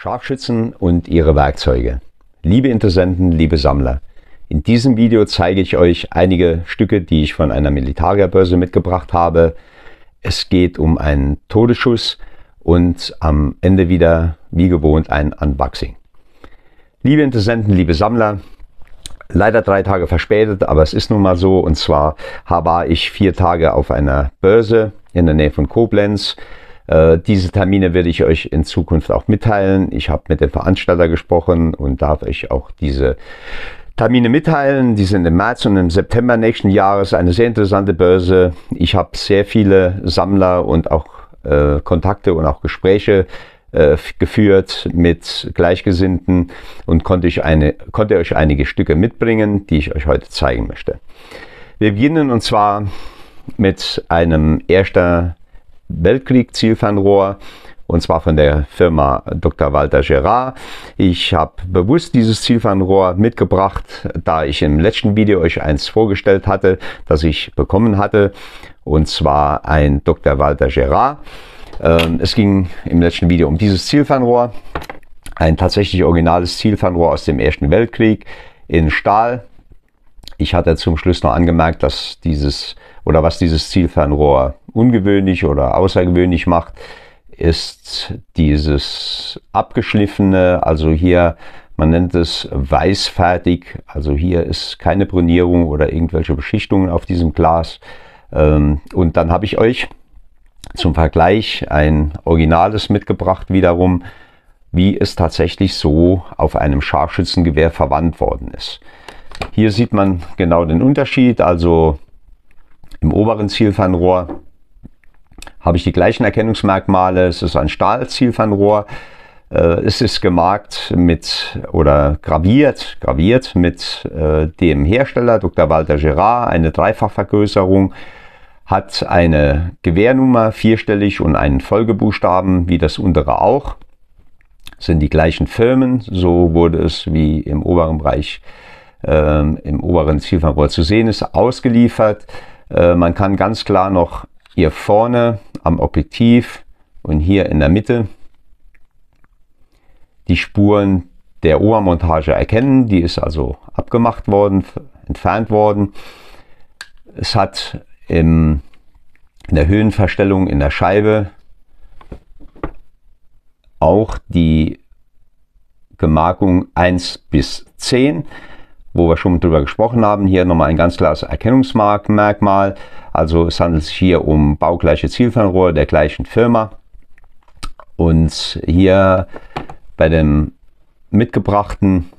Scharfschützen und ihre Werkzeuge. Liebe Interessenten, liebe Sammler, in diesem Video zeige ich euch einige Stücke, die ich von einer Militarierbörse mitgebracht habe. Es geht um einen Todesschuss und am Ende wieder, wie gewohnt, ein Unboxing. Liebe Interessenten, liebe Sammler, leider drei Tage verspätet, aber es ist nun mal so. Und zwar war ich vier Tage auf einer Börse in der Nähe von Koblenz äh, diese Termine werde ich euch in Zukunft auch mitteilen. Ich habe mit dem Veranstalter gesprochen und darf euch auch diese Termine mitteilen. Die sind im März und im September nächsten Jahres. Eine sehr interessante Börse. Ich habe sehr viele Sammler und auch äh, Kontakte und auch Gespräche äh, geführt mit Gleichgesinnten und konnte, ich eine, konnte euch einige Stücke mitbringen, die ich euch heute zeigen möchte. Wir beginnen und zwar mit einem erster Weltkrieg-Zielfernrohr und zwar von der Firma Dr. Walter Gerard. Ich habe bewusst dieses Zielfernrohr mitgebracht, da ich im letzten Video euch eins vorgestellt hatte, das ich bekommen hatte, und zwar ein Dr. Walter Gerard. Ähm, es ging im letzten Video um dieses Zielfernrohr, ein tatsächlich originales Zielfernrohr aus dem Ersten Weltkrieg in Stahl. Ich hatte zum Schluss noch angemerkt, dass dieses oder was dieses Zielfernrohr ungewöhnlich oder außergewöhnlich macht, ist dieses abgeschliffene, also hier, man nennt es weißfertig, also hier ist keine Bronierung oder irgendwelche Beschichtungen auf diesem Glas. Ähm, und dann habe ich euch zum Vergleich ein Originales mitgebracht wiederum, wie es tatsächlich so auf einem Scharfschützengewehr verwandt worden ist. Hier sieht man genau den Unterschied, also im oberen Zielfernrohr habe ich die gleichen Erkennungsmerkmale. Es ist ein Stahlzielfernrohr. Äh, es ist gemarkt mit oder graviert, graviert mit äh, dem Hersteller Dr. Walter Gerard, eine Dreifachvergrößerung, hat eine Gewehrnummer vierstellig und einen Folgebuchstaben wie das untere auch. sind die gleichen Firmen, so wurde es wie im oberen Bereich, äh, im oberen Zielfernrohr zu sehen ist, ausgeliefert. Äh, man kann ganz klar noch hier vorne am Objektiv und hier in der Mitte die Spuren der Obermontage erkennen. Die ist also abgemacht worden, entfernt worden. Es hat im, in der Höhenverstellung in der Scheibe auch die Gemarkung 1 bis 10 wo wir schon drüber gesprochen haben. Hier nochmal ein ganz klares Erkennungsmerkmal. Also es handelt sich hier um baugleiche Zielfernrohre der gleichen Firma. Und hier bei dem mitgebrachten,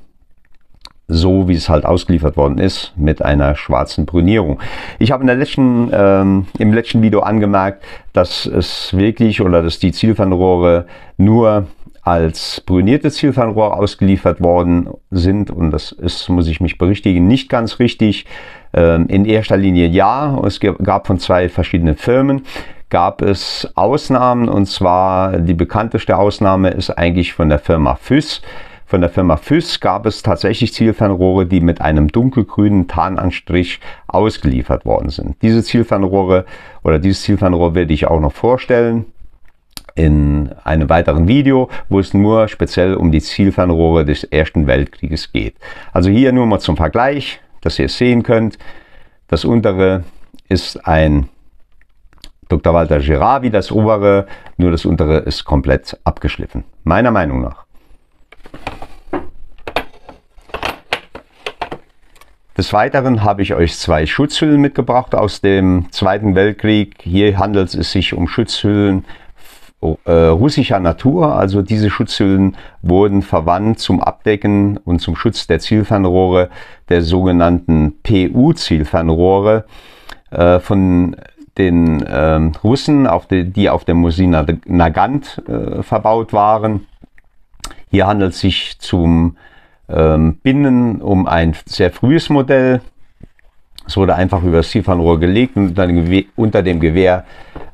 so wie es halt ausgeliefert worden ist, mit einer schwarzen Brunierung. Ich habe in der letzten, ähm, im letzten Video angemerkt, dass es wirklich oder dass die Zielfernrohre nur als brünierte Zielfernrohr ausgeliefert worden sind. Und das ist, muss ich mich berichtigen, nicht ganz richtig. Ähm, in erster Linie ja. Es gab von zwei verschiedenen Firmen gab es Ausnahmen und zwar die bekannteste Ausnahme ist eigentlich von der Firma Füss. Von der Firma Füss gab es tatsächlich Zielfernrohre, die mit einem dunkelgrünen Tarnanstrich ausgeliefert worden sind. Diese Zielfernrohre oder dieses Zielfernrohr werde ich auch noch vorstellen in einem weiteren Video, wo es nur speziell um die Zielfernrohre des Ersten Weltkrieges geht. Also hier nur mal zum Vergleich, dass ihr es sehen könnt. Das untere ist ein Dr. Walter Girard wie das obere, nur das untere ist komplett abgeschliffen. Meiner Meinung nach. Des Weiteren habe ich euch zwei Schutzhüllen mitgebracht aus dem Zweiten Weltkrieg. Hier handelt es sich um Schutzhüllen russischer Natur. Also diese Schutzhüllen wurden verwandt zum Abdecken und zum Schutz der Zielfernrohre, der sogenannten PU-Zielfernrohre äh, von den äh, Russen, auf die, die auf dem Musina Nagant äh, verbaut waren. Hier handelt es sich zum ähm, Binnen um ein sehr frühes Modell. Es wurde einfach über das Zielfernrohr gelegt und unter dem Gewehr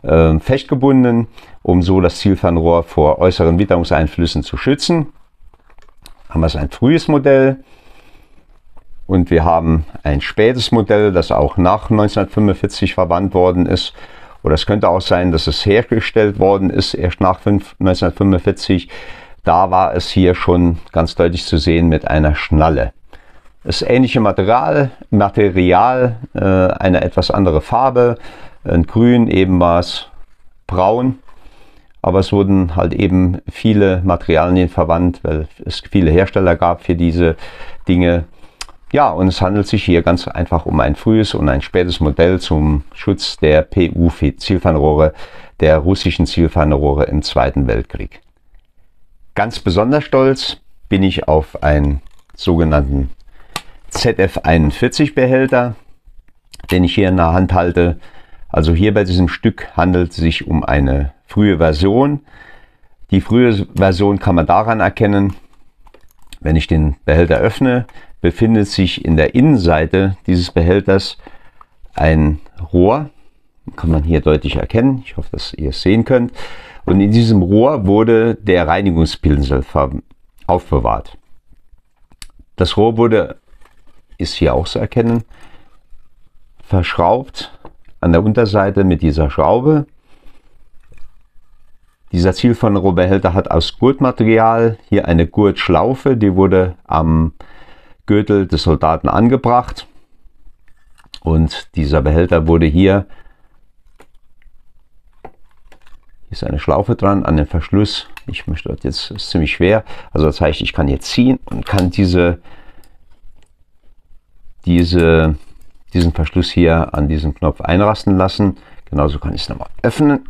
äh, festgebunden um so das Zielfernrohr vor äußeren Witterungseinflüssen zu schützen. Haben wir es ein frühes Modell und wir haben ein spätes Modell, das auch nach 1945 verwandt worden ist. Oder es könnte auch sein, dass es hergestellt worden ist erst nach 1945. da war es hier schon ganz deutlich zu sehen mit einer Schnalle. Das ähnliche Material, Material äh, eine etwas andere Farbe, ein Grün, eben war es braun, aber es wurden halt eben viele Materialien verwandt, weil es viele Hersteller gab für diese Dinge. Ja, und es handelt sich hier ganz einfach um ein frühes und ein spätes Modell zum Schutz der PU-Zielfernrohre, der russischen Zielfernrohre im Zweiten Weltkrieg. Ganz besonders stolz bin ich auf einen sogenannten ZF41 Behälter, den ich hier in der Hand halte. Also hier bei diesem Stück handelt es sich um eine frühe Version. Die frühe Version kann man daran erkennen, wenn ich den Behälter öffne, befindet sich in der Innenseite dieses Behälters ein Rohr. Kann man hier deutlich erkennen. Ich hoffe, dass ihr es sehen könnt. Und in diesem Rohr wurde der Reinigungspinsel aufbewahrt. Das Rohr wurde, ist hier auch zu erkennen, verschraubt an der Unterseite mit dieser Schraube. Dieser Zielfernrohrbehälter hat aus Gurtmaterial hier eine Gurtschlaufe, die wurde am Gürtel des Soldaten angebracht. Und dieser Behälter wurde hier ist eine Schlaufe dran an den Verschluss. Ich möchte dort jetzt, ist ziemlich schwer. Also das heißt, ich kann jetzt ziehen und kann diese, diese, diesen Verschluss hier an diesen Knopf einrasten lassen. Genauso kann ich es nochmal öffnen.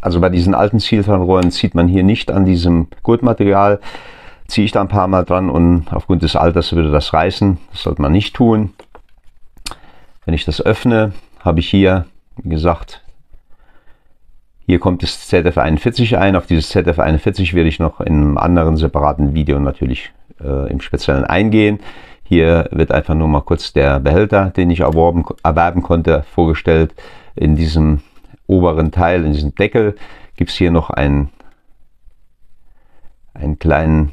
Also bei diesen alten Zielfernrohren zieht man hier nicht an diesem Gurtmaterial. Ziehe ich da ein paar Mal dran und aufgrund des Alters würde das reißen. Das sollte man nicht tun. Wenn ich das öffne, habe ich hier, wie gesagt, hier kommt das ZF41 ein. Auf dieses ZF41 werde ich noch in einem anderen separaten Video natürlich äh, im Speziellen eingehen. Hier wird einfach nur mal kurz der Behälter, den ich erworben, erwerben konnte, vorgestellt. In diesem oberen Teil, in diesem Deckel, gibt es hier noch einen, einen kleinen,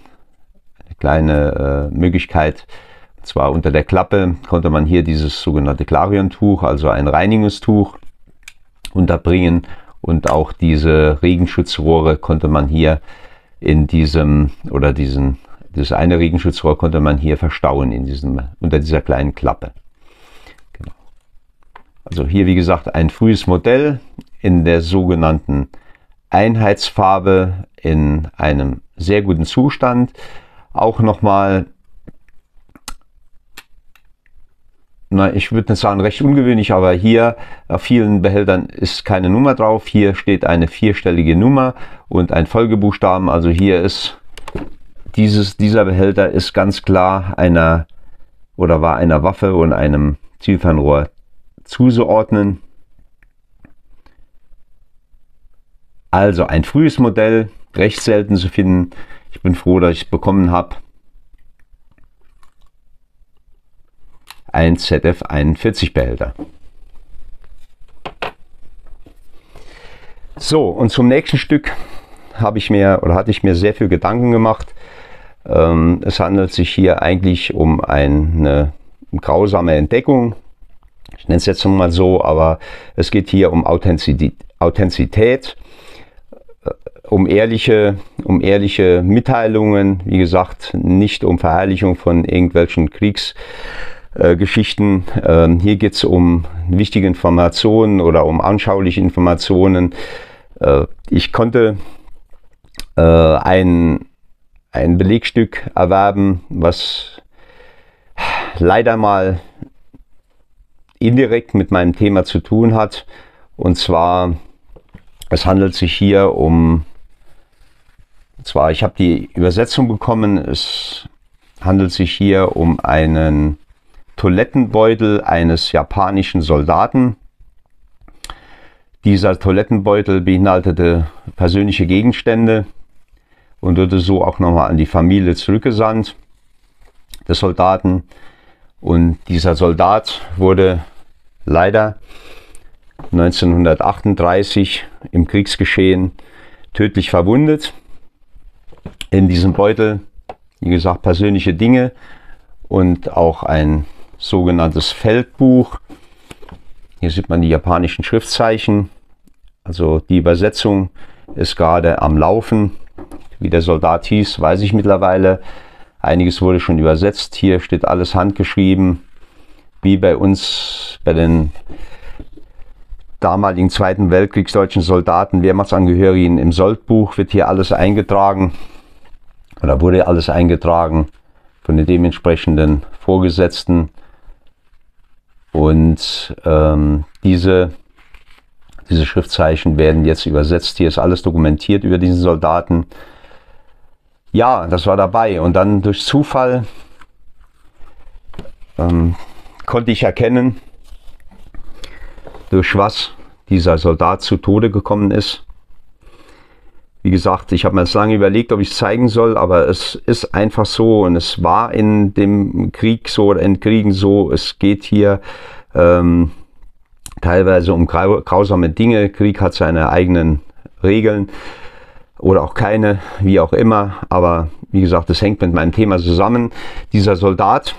eine kleine äh, Möglichkeit. Und zwar unter der Klappe konnte man hier dieses sogenannte Clarion-Tuch, also ein Reinigungstuch, unterbringen und auch diese Regenschutzrohre konnte man hier in diesem oder diesen das eine Regenschutzrohr konnte man hier verstauen in diesem unter dieser kleinen Klappe. Genau. Also hier wie gesagt ein frühes Modell in der sogenannten Einheitsfarbe in einem sehr guten Zustand. Auch nochmal ich würde nicht sagen recht ungewöhnlich, aber hier auf vielen Behältern ist keine Nummer drauf. Hier steht eine vierstellige Nummer und ein Folgebuchstaben. Also hier ist dieses, dieser Behälter ist ganz klar einer oder war einer Waffe und einem Zielfernrohr zuzuordnen. Also ein frühes Modell, recht selten zu finden. Ich bin froh, dass ich es bekommen habe. ein ZF41 Behälter. So, und zum nächsten Stück habe ich mir oder hatte ich mir sehr viel Gedanken gemacht. Ähm, es handelt sich hier eigentlich um eine grausame Entdeckung. Ich nenne es jetzt mal so, aber es geht hier um Authentizität, äh, um ehrliche, um ehrliche Mitteilungen, wie gesagt, nicht um Verherrlichung von irgendwelchen Kriegs, äh, Geschichten. Ähm, hier geht es um wichtige Informationen oder um anschauliche Informationen. Äh, ich konnte äh, ein, ein Belegstück erwerben, was leider mal indirekt mit meinem Thema zu tun hat. Und zwar, es handelt sich hier um, zwar, ich habe die Übersetzung bekommen, es handelt sich hier um einen Toilettenbeutel eines japanischen Soldaten. Dieser Toilettenbeutel beinhaltete persönliche Gegenstände und wurde so auch nochmal an die Familie zurückgesandt des Soldaten. Und dieser Soldat wurde leider 1938 im Kriegsgeschehen tödlich verwundet. In diesem Beutel, wie gesagt, persönliche Dinge und auch ein sogenanntes Feldbuch. Hier sieht man die japanischen Schriftzeichen. Also die Übersetzung ist gerade am Laufen. Wie der Soldat hieß, weiß ich mittlerweile. Einiges wurde schon übersetzt. Hier steht alles handgeschrieben, wie bei uns, bei den damaligen Zweiten Weltkriegsdeutschen Soldaten, Wehrmachtsangehörigen im Soldbuch wird hier alles eingetragen oder wurde alles eingetragen von den dementsprechenden Vorgesetzten. Und ähm, diese, diese Schriftzeichen werden jetzt übersetzt. Hier ist alles dokumentiert über diesen Soldaten. Ja, das war dabei. Und dann durch Zufall ähm, konnte ich erkennen, durch was dieser Soldat zu Tode gekommen ist. Wie gesagt, ich habe mir jetzt lange überlegt, ob ich es zeigen soll, aber es ist einfach so und es war in dem Krieg so oder in Kriegen so. Es geht hier ähm, teilweise um grausame Dinge. Krieg hat seine eigenen Regeln oder auch keine, wie auch immer. Aber wie gesagt, es hängt mit meinem Thema zusammen. Dieser Soldat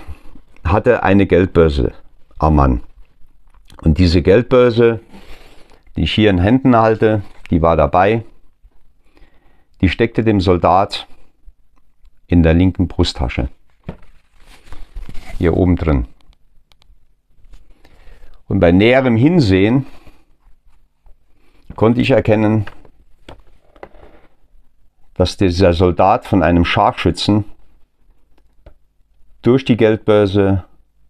hatte eine Geldbörse am Mann. Und diese Geldbörse, die ich hier in Händen halte, die war dabei die steckte dem Soldat in der linken Brusttasche. Hier oben drin. Und bei näherem Hinsehen konnte ich erkennen, dass dieser Soldat von einem Scharfschützen durch die Geldbörse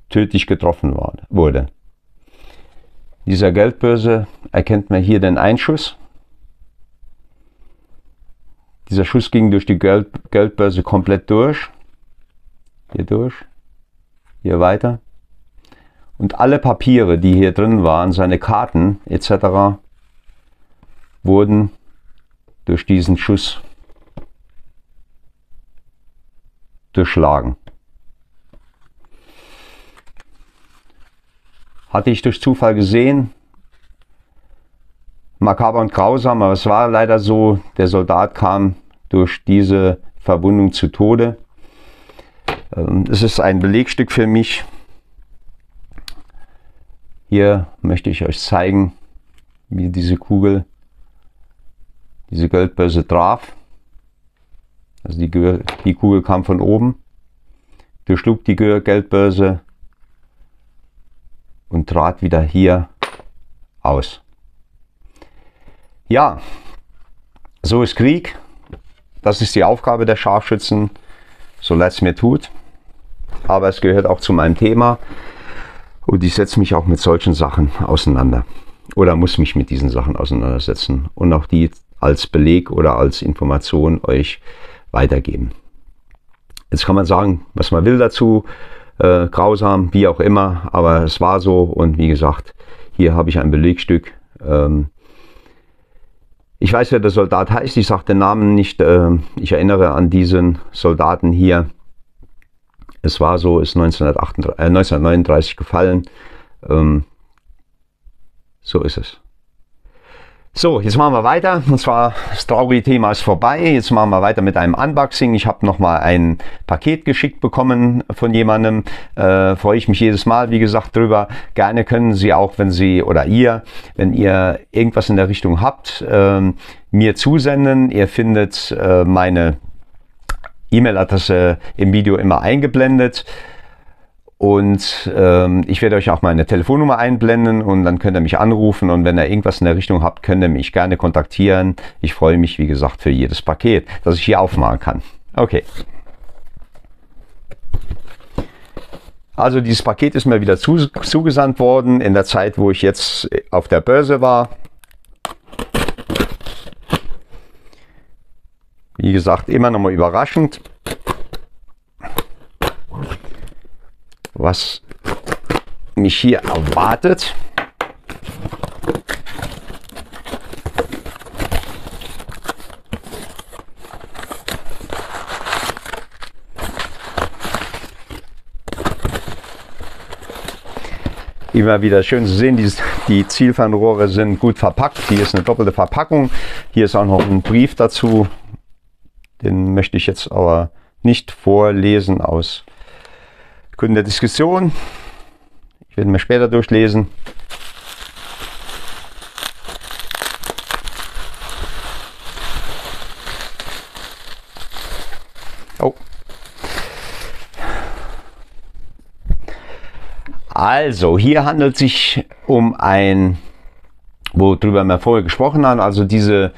tödlich getroffen wurde. Dieser Geldbörse erkennt man hier den Einschuss dieser Schuss ging durch die Geld Geldbörse komplett durch. Hier durch. Hier weiter. Und alle Papiere, die hier drin waren, seine Karten etc., wurden durch diesen Schuss durchschlagen. Hatte ich durch Zufall gesehen, makaber und grausam, aber es war leider so, der Soldat kam durch diese Verwundung zu Tode. Ähm, es ist ein Belegstück für mich. Hier möchte ich euch zeigen, wie diese Kugel diese Geldbörse traf. Also die, die Kugel kam von oben, durchschlug die Geldbörse und trat wieder hier aus. Ja, so ist Krieg. Das ist die Aufgabe der Scharfschützen, so leid es mir tut. Aber es gehört auch zu meinem Thema und ich setze mich auch mit solchen Sachen auseinander oder muss mich mit diesen Sachen auseinandersetzen und auch die als Beleg oder als Information euch weitergeben. Jetzt kann man sagen, was man will dazu, äh, grausam, wie auch immer, aber es war so und wie gesagt, hier habe ich ein Belegstück. Ähm, ich weiß, wer der Soldat heißt, ich sage den Namen nicht. Äh, ich erinnere an diesen Soldaten hier. Es war so, ist 1938, äh, 1939 gefallen. Ähm, so ist es. So, jetzt machen wir weiter. Und zwar, das traurige Thema ist vorbei. Jetzt machen wir weiter mit einem Unboxing. Ich habe nochmal ein Paket geschickt bekommen von jemandem. Äh, freue ich mich jedes Mal, wie gesagt, drüber. Gerne können Sie auch, wenn Sie oder ihr, wenn ihr irgendwas in der Richtung habt, äh, mir zusenden. Ihr findet äh, meine E-Mail-Adresse im Video immer eingeblendet. Und ähm, ich werde euch auch meine Telefonnummer einblenden und dann könnt ihr mich anrufen. Und wenn ihr irgendwas in der Richtung habt, könnt ihr mich gerne kontaktieren. Ich freue mich, wie gesagt, für jedes Paket, das ich hier aufmachen kann. Okay. Also dieses Paket ist mir wieder zu, zugesandt worden in der Zeit, wo ich jetzt auf der Börse war. Wie gesagt, immer noch mal überraschend. Was mich hier erwartet. Immer wieder schön zu sehen, die, Zielfernrohre sind gut verpackt. Hier ist eine doppelte Verpackung. Hier ist auch noch ein Brief dazu. Den möchte ich jetzt aber nicht vorlesen aus Gründe der Diskussion. Ich werde mir später durchlesen. Oh. Also, hier handelt es sich um ein, worüber wir vorher gesprochen haben, also diese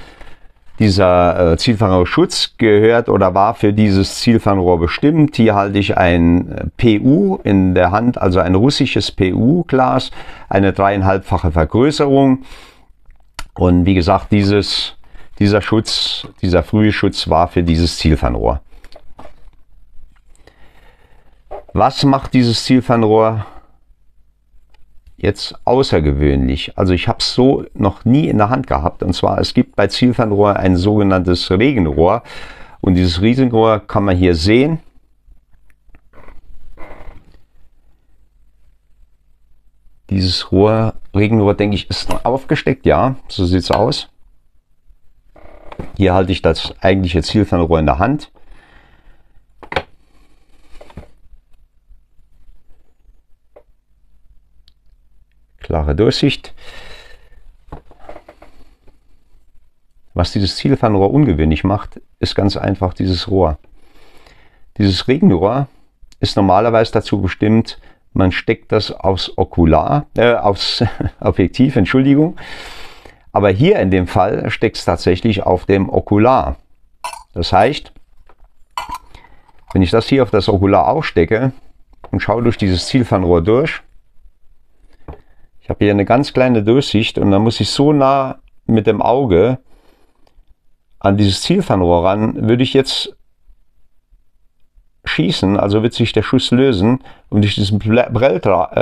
dieser äh, Zielfernrohrschutz gehört oder war für dieses Zielfernrohr bestimmt. Hier halte ich ein äh, PU in der Hand, also ein russisches PU-Glas, eine dreieinhalbfache Vergrößerung. Und wie gesagt, dieses, dieser Schutz, dieser frühe Schutz war für dieses Zielfernrohr. Was macht dieses Zielfernrohr jetzt außergewöhnlich. Also ich habe es so noch nie in der Hand gehabt. Und zwar, es gibt bei Zielfernrohr ein sogenanntes Regenrohr. Und dieses Riesenrohr kann man hier sehen. Dieses Rohr, Regenrohr, denke ich, ist aufgesteckt. Ja, so sieht es aus. Hier halte ich das eigentliche Zielfernrohr in der Hand. Klare Durchsicht. Was dieses Zielfernrohr ungewöhnlich macht, ist ganz einfach dieses Rohr. Dieses Regenrohr ist normalerweise dazu bestimmt, man steckt das aufs Okular, äh, aufs Objektiv, Entschuldigung. Aber hier in dem Fall steckt es tatsächlich auf dem Okular. Das heißt, wenn ich das hier auf das Okular aufstecke und schaue durch dieses Zielfernrohr durch, ich habe hier eine ganz kleine Durchsicht und dann muss ich so nah mit dem Auge an dieses Zielfernrohr ran, würde ich jetzt schießen, also wird sich der Schuss lösen und durch diesen Prellschlag,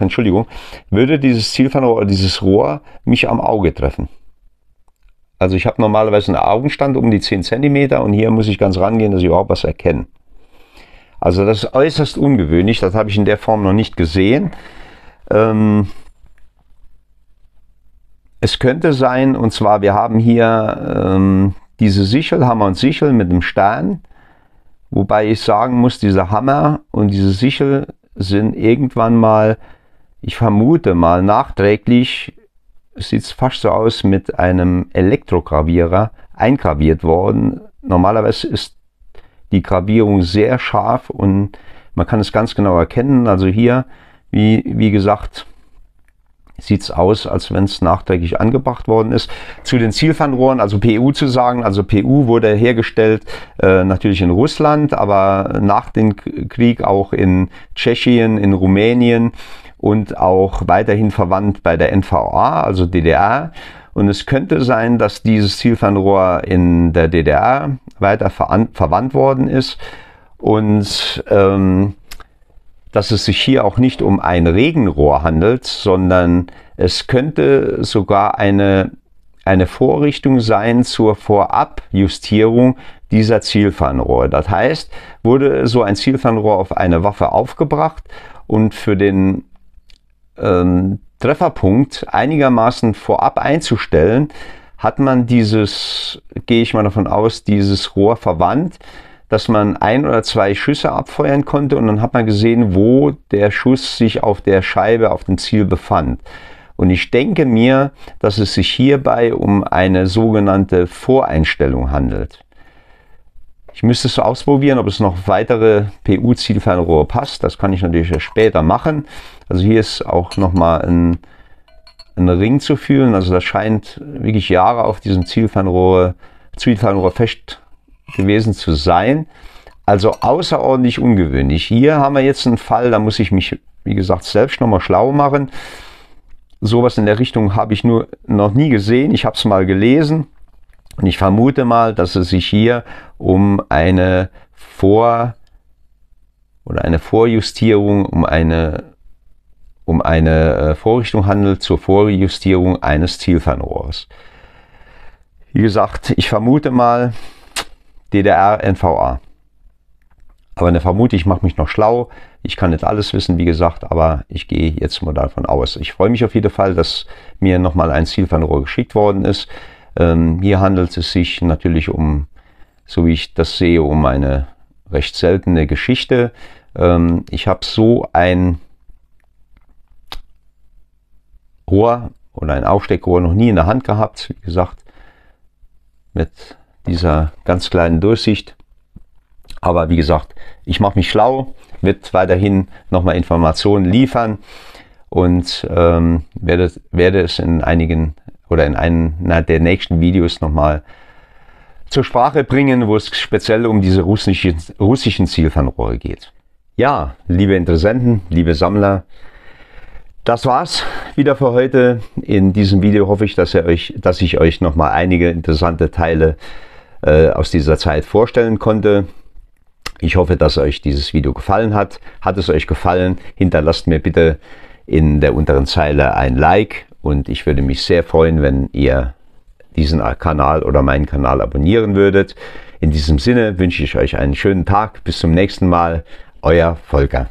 äh, Entschuldigung, würde dieses Zielfernrohr dieses Rohr mich am Auge treffen. Also ich habe normalerweise einen Augenstand um die 10 cm und hier muss ich ganz rangehen, dass ich überhaupt was erkenne. Also das ist äußerst ungewöhnlich, das habe ich in der Form noch nicht gesehen. Ähm, es könnte sein, und zwar wir haben hier ähm, diese Sichel, Hammer und Sichel mit dem Stern, wobei ich sagen muss, dieser Hammer und diese Sichel sind irgendwann mal, ich vermute mal nachträglich, sieht es fast so aus, mit einem Elektrogravierer eingraviert worden. Normalerweise ist die Gravierung sehr scharf und man kann es ganz genau erkennen. Also hier wie, wie gesagt, sieht es aus, als wenn es nachträglich angebracht worden ist. Zu den Zielfernrohren, also PU zu sagen, also PU wurde hergestellt äh, natürlich in Russland, aber nach dem Krieg auch in Tschechien, in Rumänien und auch weiterhin verwandt bei der NVA, also DDR. Und es könnte sein, dass dieses Zielfernrohr in der DDR weiter verwandt worden ist und ähm, dass es sich hier auch nicht um ein Regenrohr handelt, sondern es könnte sogar eine, eine Vorrichtung sein zur Vorabjustierung dieser Zielfernrohre. Das heißt, wurde so ein Zielfernrohr auf eine Waffe aufgebracht und für den ähm, Trefferpunkt einigermaßen vorab einzustellen, hat man dieses, gehe ich mal davon aus, dieses Rohr verwandt dass man ein oder zwei Schüsse abfeuern konnte und dann hat man gesehen, wo der Schuss sich auf der Scheibe auf dem Ziel befand. Und ich denke mir, dass es sich hierbei um eine sogenannte Voreinstellung handelt. Ich müsste es ausprobieren, ob es noch weitere PU-Zielfernrohre passt. Das kann ich natürlich später machen. Also hier ist auch nochmal ein, ein Ring zu fühlen. Also das scheint wirklich Jahre auf diesem Zielfernrohr, Zielfernrohr fest gewesen zu sein. Also außerordentlich ungewöhnlich. Hier haben wir jetzt einen Fall, da muss ich mich, wie gesagt, selbst nochmal schlau machen. Sowas in der Richtung habe ich nur noch nie gesehen. Ich habe es mal gelesen und ich vermute mal, dass es sich hier um eine Vor- oder eine Vorjustierung, um eine, um eine äh, Vorrichtung handelt zur Vorjustierung eines Zielfernrohrs. Wie gesagt, ich vermute mal, DDR, NVA. Aber eine Vermutung, ich mache mich noch schlau. Ich kann nicht alles wissen, wie gesagt, aber ich gehe jetzt mal davon aus. Ich freue mich auf jeden Fall, dass mir nochmal ein Zielfernrohr geschickt worden ist. Ähm, hier handelt es sich natürlich um, so wie ich das sehe, um eine recht seltene Geschichte. Ähm, ich habe so ein Rohr oder ein Aufsteckrohr noch nie in der Hand gehabt. Wie gesagt, mit dieser ganz kleinen Durchsicht. Aber wie gesagt, ich mache mich schlau, wird weiterhin nochmal Informationen liefern und ähm, werde, werde es in einigen oder in einer der nächsten Videos nochmal zur Sprache bringen, wo es speziell um diese russischen, russischen Zielfernrohre geht. Ja, liebe Interessenten, liebe Sammler, das war's wieder für heute. In diesem Video hoffe ich, dass, ihr euch, dass ich euch nochmal einige interessante Teile äh, aus dieser Zeit vorstellen konnte. Ich hoffe, dass euch dieses Video gefallen hat. Hat es euch gefallen, hinterlasst mir bitte in der unteren Zeile ein Like und ich würde mich sehr freuen, wenn ihr diesen Kanal oder meinen Kanal abonnieren würdet. In diesem Sinne wünsche ich euch einen schönen Tag. Bis zum nächsten Mal. Euer Volker.